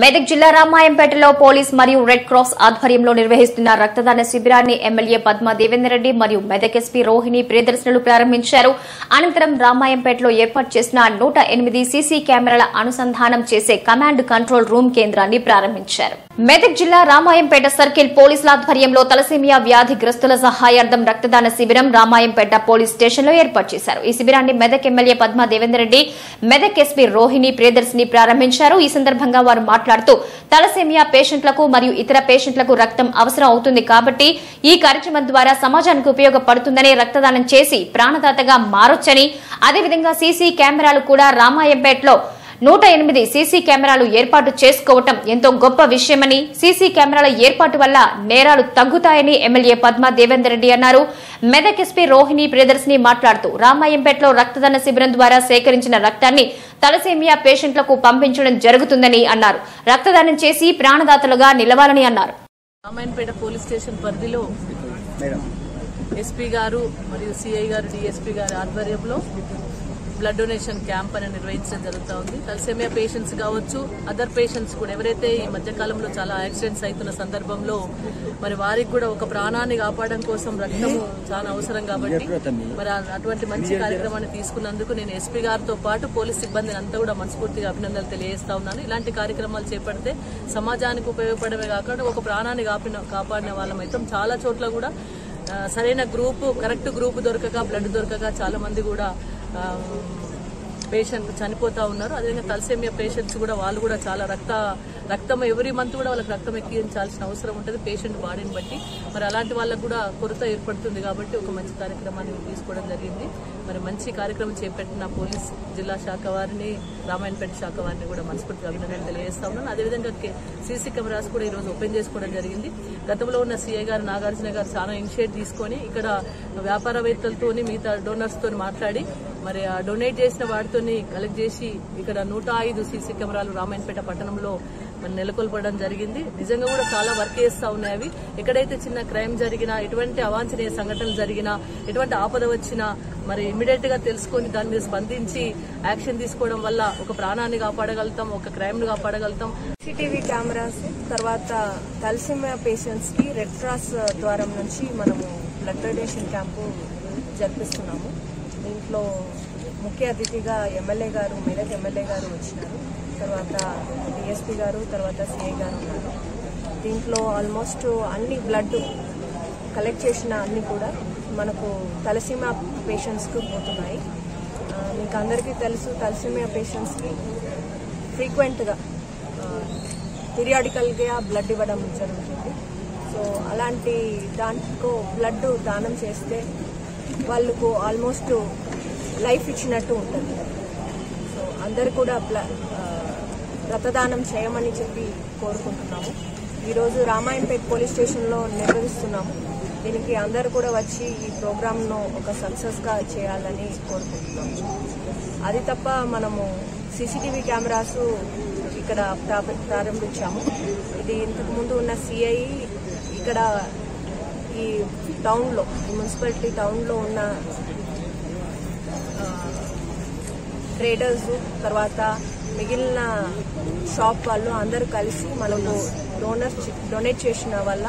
మెదక్ జిల్లా రామాయంపేటలో పోలీస్ మరియు రెడ్ క్రాస్ ఆధ్వర్యంలో నిర్వహిస్తున్న రక్తదాన శిబిరాన్ని ఎమ్మెల్యే పద్మ దేవేందర్ రెడ్డి మరియు మెదక్ ఎస్పీ రోహిణి ప్రియదర్శనలు ప్రారంభించారు. అనంతరం రామాయంపేటలో ఏర్పాటు చేసిన నూట ఎనిమిది సీసీ కెమెరాల అనుసంధానం చేసే కమాండ్ కంట్రోల్ రూమ్ కేంద్రాన్ని ప్రారంభించారు. మెదక్ జిల్లా రామాయంపేట సర్కిల్ పోలీసుల ఆధ్వర్యంలో తలసేమియా వ్యాధిగ్రస్తుల సహాయార్థం రక్తదాన శిబిరం రామాయంపేట పోలీస్ స్టేషన్లో ఏర్పాటు చేశారు. ఈ శిబిరాన్ని మెదక్ ఎమ్మెల్యే పద్మ దేవేందర్ రెడ్డి మెదక్ ఎస్పీ రోహిణి ప్రియదర్శిని ప్రారంభించారు. ఈ సందర్భంగా వారు మాట్లాడుతూ తలసేమియా పేషెంట్లకు మరియు ఇతర పేషెంట్లకు రక్తం అవసరం అవుతుంది కాబట్టి ఈ కార్యక్రమం ద్వారా సమాజానికి ఉపయోగపడుతుందని రక్తదానం చేసి ప్రాణదాతగా మారొచ్చని అదేవిధంగా సీసీ కెమెరాలు కూడా రామాయంపేటలో నూట ఎనిమిది సీసీ కెమెరాలు ఏర్పాటు చేసుకోవటం ఎంతో గొప్ప విషయమని సీసీ కెమెరాల ఏర్పాటు వల్ల నేరాలు తగ్గుతాయని ఎమ్మెల్యే పద్మా దేవేందర్ రెడ్డి అన్నారు. మెదక్ ఎస్పీ రోహిణి ప్రియదర్శిని మాట్లాడుతూ రామాయంపేటలో రక్తదాన శిబిరం ద్వారా సేకరించిన రక్తాన్ని తలసేమియా పేషెంట్లకు పంపించడం జరుగుతుందని అన్నారు. రక్తదానం చేసి ప్రాణదాతలుగా నిలవాలని అన్నారు. రామాయణపేట పోలీస్ స్టేషన్ పరిధిలో ఎస్పీ గారు మరియు సిఐ గారు డిఎస్పీ గారి ఆధ్వర్యంలో బ్లడ్ డొనేషన్ క్యాంప్ అని నిర్వహించడం జరుగుతూ ఉంది తలసేమియా పేషెంట్స్ కావచ్చు అదర్ పేషెంట్స్ కూడా. ఎవరైతే ఈ మధ్య కాలంలో చాలా యాక్సిడెంట్స్ అవుతున్న సందర్భంలో మరి వారికి కూడా ఒక ప్రాణాన్ని కాపాడడం కోసం రక్తము చాలా అవసరం కాబట్టి మరి అటువంటి మంచి కార్యక్రమాన్ని తీసుకున్నందుకు నేను ఎస్పీ గారితో పాటు పోలీస్ సిబ్బందిని అంతా కూడా మనస్ఫూర్తిగా అభినందనలు తెలియజేస్తా ఉన్నాను. ఇలాంటి కార్యక్రమాలు చేపడితే సమాజానికి ఉపయోగపడమే కాకుండా ఒక ప్రాణాన్ని కాపిన కాపాడిన వాళ్ళం అయితే చాలా చోట్ల కూడా సరైన గ్రూపు కరెక్ట్ గ్రూప్ దొరకక బ్లడ్ దొరకక చాలా మంది కూడా 嗯。పేషెంట్ చనిపోతా ఉన్నారు. అదేవిధంగా తలసేమియా పేషెంట్స్ కూడా వాళ్ళు కూడా చాలా రక్త రక్తం ఎవ్రీ మంత్ కూడా వాళ్ళకి రక్తం ఎక్కించాల్సిన అవసరం ఉంటుంది. పేషెంట్ బాడీని బట్టి. మరి అలాంటి వాళ్ళకు కూడా కొరత ఏర్పడుతుంది కాబట్టి ఒక మంచి కార్యక్రమాన్ని తీసుకోవడం జరిగింది. మరి మంచి కార్యక్రమం చేపట్టిన పోలీస్ జిల్లా శాఖ వారిని రామాయణపేట శాఖ వారిని కూడా మనస్ఫూర్తిగా అభినందనలు తెలియజేస్తా ఉన్నాను. అదేవిధంగా సీసీ కెమెరాస్ కూడా ఈరోజు ఓపెన్ చేసుకోవడం జరిగింది. గతంలో ఉన్న సీఏ గారు నాగార్జున గారు చాలా ఇనిషియేట్ తీసుకొని ఇక్కడ వ్యాపారవేత్తలతోని మిగతా డోనర్స్తో మాట్లాడి మరి ఆ డొనేట్ చేసిన వాటితోని కలెక్ట్ చేసి ఇక్కడ నూట ఐదు సీసీ కెమెరాలు రామాయణపేట పట్టణంలో మనం నెలకొల్పడం జరిగింది. నిజంగా కూడా చాలా వర్క్ చేస్తా ఉన్నాయి అవి. ఎక్కడైతే చిన్న క్రైమ్ జరిగినా ఎటువంటి అవాంఛనీయ సంఘటనలు జరిగినా ఎటువంటి ఆపద వచ్చినా మరి ఇమీడియట్గా తెలుసుకొని దాని మీద స్పందించి యాక్షన్ తీసుకోవడం వల్ల ఒక ప్రాణాన్ని కాపాడగలుగుతాం ఒక క్రైమ్ను కాపాడగలుగుతాం. సీసీటీవీ కెమెరాస్ తర్వాత తలసిమియా పేషెంట్స్కి రెడ్ క్రాస్ ద్వారం నుంచి మనము బ్లడ్ డొనేషన్ క్యాంపు జరిపిస్తున్నాము. దీంట్లో ముఖ్య అతిథిగా ఎమ్మెల్యే గారు మెదక్ ఎమ్మెల్యే గారు వచ్చినారు. తర్వాత డిఎస్పీ గారు తర్వాత సిఐ గారు ఉన్నారు. దీంట్లో ఆల్మోస్ట్ అన్ని బ్లడ్ కలెక్ట్ చేసిన అన్ని కూడా మనకు తలసీమా పేషెంట్స్కు పోతున్నాయి. మీకు అందరికీ తెలుసు తలసీమియా పేషెంట్స్కి ఫ్రీక్వెంట్గా పీరియాడికల్గా బ్లడ్ ఇవ్వడం జరుగుతుంది. సో అలాంటి దాంట్లో బ్లడ్ దానం చేస్తే వాళ్ళకు ఆల్మోస్ట్ లైఫ్ ఇచ్చినట్టు ఉంటుంది. సో అందరు కూడా రక్తదానం చేయమని చెప్పి కోరుకుంటున్నాము. ఈరోజు రామాయణపేట పోలీస్ స్టేషన్లో నిర్వహిస్తున్నాము. దీనికి అందరు కూడా వచ్చి ఈ ప్రోగ్రామ్ను ఒక సక్సెస్గా చేయాలని కోరుకుంటున్నాము. అది తప్ప మనము సీసీటీవీ కెమెరాస్ ఇక్కడ ప్రారంభించాము. ఇది ఇంతకుముందు ఉన్న సిఐ ఇక్కడ ఈ టౌన్లో ఈ మున్సిపాలిటీ టౌన్లో ఉన్న ట్రేడర్స్ తర్వాత మిగిలిన షాప్ వాళ్ళు అందరూ కలిసి మనము డోనర్ డొనేట్ చేసిన వల్ల